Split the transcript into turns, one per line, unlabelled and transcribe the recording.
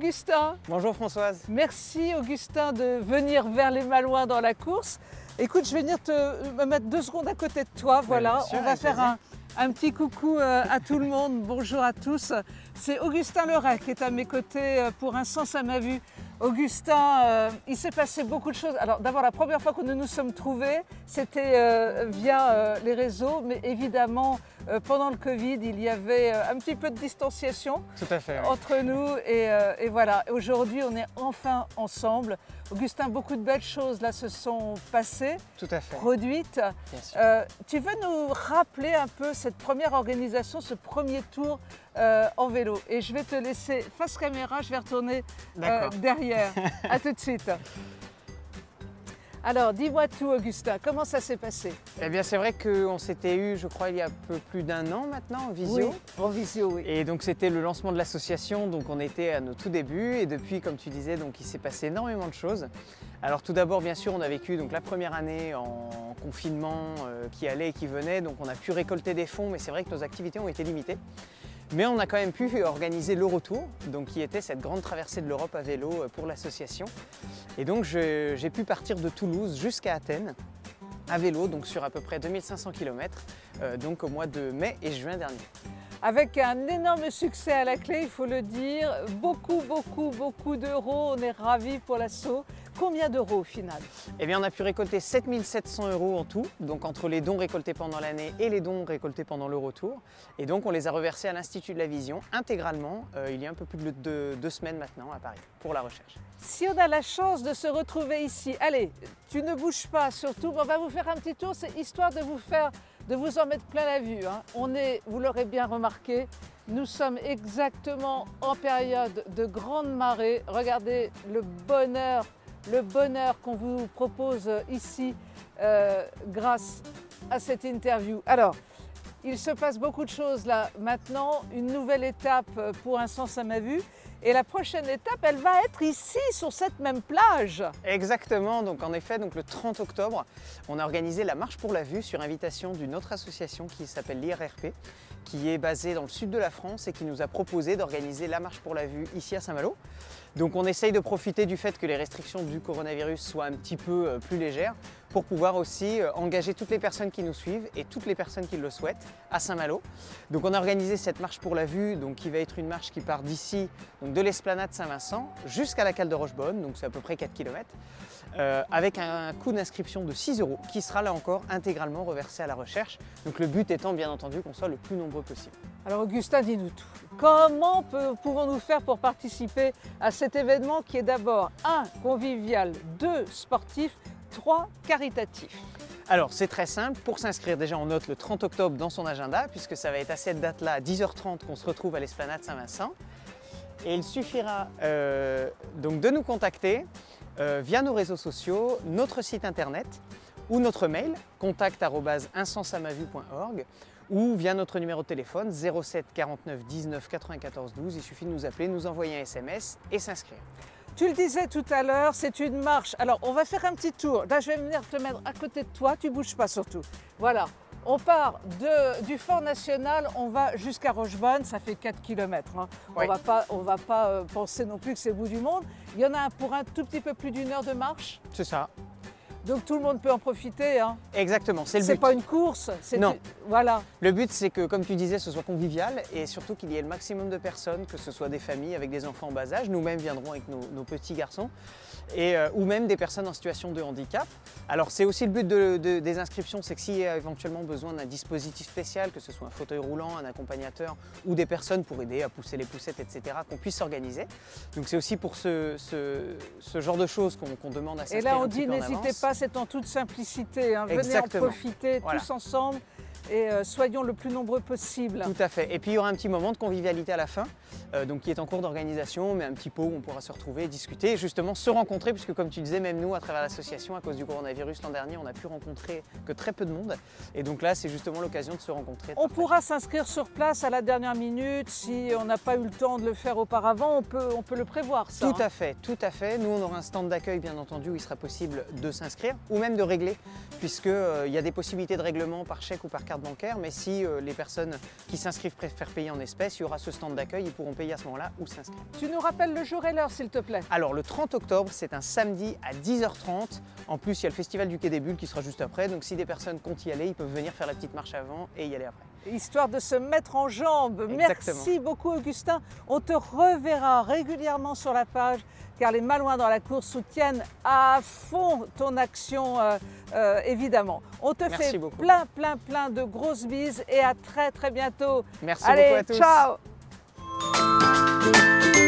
Augustin.
Bonjour Françoise.
Merci Augustin de venir vers les Malouins dans la course. Écoute, je vais venir te me mettre deux secondes à côté de toi. Voilà,
sûr,
on va faire un, un petit coucou euh, à tout le monde. Bonjour à tous. C'est Augustin Leray qui est à mes côtés euh, pour un sens à ma vue. Augustin, euh, il s'est passé beaucoup de choses. Alors d'abord, la première fois que nous nous sommes trouvés, c'était euh, via euh, les réseaux, mais évidemment, pendant le Covid, il y avait un petit peu de distanciation
Tout à fait. oui.
entre nous et, et voilà. Aujourd'hui, on est enfin ensemble. Augustin, beaucoup de belles choses là se sont passées,
Tout à fait.
produites. Tu veux nous rappeler un peu cette première organisation, ce premier tour euh, en vélo Et je vais te laisser face caméra, je vais retourner euh, derrière. à tout de suite. Alors, dis-moi tout, Augustin, comment ça s'est passé?
Eh bien, c'est vrai qu'on s'était eu, je crois, il y a un peu plus d'un an maintenant en visio.
En visio, oui.
Et donc c'était le lancement de l'association, donc on était à nos tout débuts et depuis, comme tu disais, donc il s'est passé énormément de choses. Alors tout d'abord, bien sûr, on a vécu donc la première année en confinement euh, qui allait et qui venait, donc on a pu récolter des fonds, mais c'est vrai que nos activités ont été limitées. Mais on a quand même pu organiser le retour, donc qui était cette grande traversée de l'Europe à vélo euh, pour l'association. Et donc j'ai pu partir de Toulouse jusqu'à Athènes à vélo, donc sur à peu près 2500 km, euh, donc au mois de mai et juin dernier.
Avec un énorme succès à la clé, il faut le dire. Beaucoup, beaucoup, beaucoup d'euros. On est ravis pour l'assaut. Combien d'euros au final?
Eh bien, on a pu récolter 7700 euros en tout, donc entre les dons récoltés pendant l'année et les dons récoltés pendant le retour. Et donc, on les a reversés à l'Institut de la Vision intégralement, euh, il y a un peu plus de deux, deux semaines maintenant à Paris, pour la recherche.
Si on a la chance de se retrouver ici, allez, tu ne bouges pas surtout, on va vous faire un petit tour, c'est histoire de vous faire, de vous en mettre plein la vue. hein. On est, vous l'aurez bien remarqué, nous sommes exactement en période de grande marée. Regardez le bonheur, le bonheur qu'on vous propose ici euh, grâce à cette interview. Alors, il se passe beaucoup de choses là maintenant, une nouvelle étape pour un sens à ma vue. Et la prochaine étape, elle va être ici, sur cette même plage.
Exactement, donc en effet, donc le 30 octobre, on a organisé la Marche pour la Vue sur invitation d'une autre association qui s'appelle l'IRRP, qui est basée dans le sud de la France et qui nous a proposé d'organiser la Marche pour la Vue ici à Saint-Malo. Donc on essaye de profiter du fait que les restrictions du coronavirus soient un petit peu euh, plus légères pour pouvoir aussi euh, engager toutes les personnes qui nous suivent et toutes les personnes qui le souhaitent à Saint-Malo. Donc on a organisé cette marche pour la vue, donc qui va être une marche qui part d'ici, de l'esplanade Saint-Vincent jusqu'à la cale de Rochebonne, donc c'est à peu près 4 km, avec un coût d'inscription de 6 euros qui sera là encore intégralement reversé à la recherche. Donc le but étant bien entendu qu'on soit le plus nombreux possible.
Alors Augustin, dis-nous tout. Comment pouvons-nous faire pour participer à cet événement qui est d'abord un convivial, deux sportif, trois caritatif
Alors c'est très simple, pour s'inscrire déjà on note le 30 octobre dans son agenda puisque ça va être à cette date-là, à 10h30 qu'on se retrouve à l'esplanade Saint-Vincent. Et il suffira euh, donc de nous contacter euh, via nos réseaux sociaux, notre site internet ou notre mail contact@insensamavue.org ou via notre numéro de téléphone 07 49 19 94 12. Il suffit de nous appeler, nous envoyer un SMS et s'inscrire.
Tu le disais tout à l'heure, c'est une marche. Alors, on va faire un petit tour. Là, je vais venir te mettre à côté de toi. Tu bouges pas surtout. Voilà. On part de- du Fort National, on va jusqu'à Rochebonne, ça fait 4 km. On
Oui.
va pas, on va pas euh, penser non plus que c'est le bout du monde. Il y en a un pour un tout petit peu plus d'une heure de marche,
C'est ça.
Donc tout le monde peut en profiter. Hein.
Exactement, c'est le
C'est
but.
pas une course, c'est
Non.
Voilà.
Le but, c'est que, comme tu disais, ce soit convivial et surtout qu'il y ait le maximum de personnes, que ce soit des familles avec des enfants en bas âge, nous-mêmes viendrons avec nos, nos petits garçons, et, euh, ou même des personnes en situation de handicap. Alors, c'est aussi le but de- de- des inscriptions, c'est que s'il y a éventuellement besoin d'un dispositif spécial, que ce soit un fauteuil roulant, un accompagnateur ou des personnes pour aider à pousser les poussettes, etc., qu'on puisse s'organiser. Donc, c'est aussi pour ce, ce- ce genre de choses qu'on demande à
Et
s'inscrire
là, on dit n'hésitez
avance.
C'est en toute simplicité. hein. Venez
Exactement.
en profiter
Voilà.
tous ensemble et euh, soyons le plus nombreux possible.
Tout à fait. Et puis il y aura un petit moment de convivialité à la fin, euh, donc qui est en cours d'organisation, mais un petit pot où on pourra se retrouver, discuter, et justement se rencontrer, puisque comme tu disais, même nous, à travers l'association, à cause du coronavirus l'an dernier, on a pu rencontrer que très peu de monde. Et donc là, c'est justement l'occasion de se rencontrer.
On pourra s'inscrire sur place à la dernière minute. Si on n'a pas eu le temps de le faire auparavant, on peut, on peut le prévoir, ça.
Tout à fait, tout à fait. Nous, on aura un stand d'accueil, bien entendu, où il sera possible de s'inscrire ou même de régler, puisqu'il y a des possibilités de règlement par chèque ou par carte carte bancaire, mais si euh, les personnes qui s'inscrivent préfèrent payer en espèces, il y aura ce stand d'accueil, ils pourront payer à ce moment-là ou s'inscrire.
Tu nous rappelles le jour et l'heure, s'il te plaît?
Alors le 30 octobre, c'est un samedi à 10h30. En plus, il y a le festival du Quai des Bulles qui sera juste après, donc si des personnes comptent y aller, ils peuvent venir faire la petite marche avant et y aller après.
Histoire de se mettre en jambes.
Exactement.
Merci beaucoup, Augustin. On te reverra régulièrement sur la page car les Malouins dans la course soutiennent à fond ton action, euh, euh, évidemment. On te
Merci
fait
beaucoup.
plein, plein, plein de grosses bises et à très, très bientôt.
Merci
Allez,
beaucoup à tous.
ciao